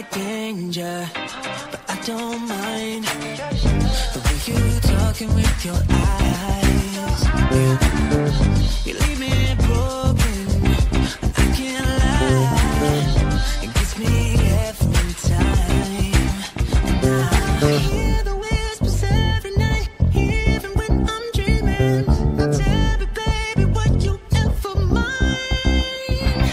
like danger, but I don't mind the way you talking with your eyes. You leave me broken, I can't lie. It gets me every time. And I hear the whispers every night, even when I'm dreaming. Tell me, baby, what you ever mind.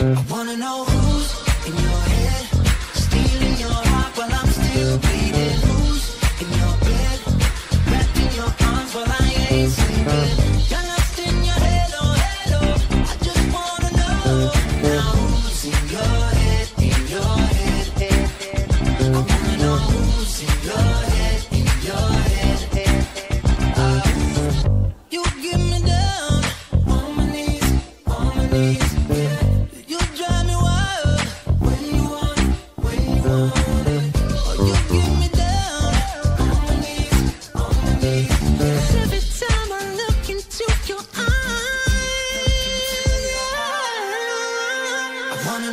I wanna know. bleeding.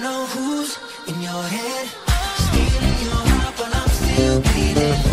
know who's in your head. Stealing your heart, but I'm still bleeding.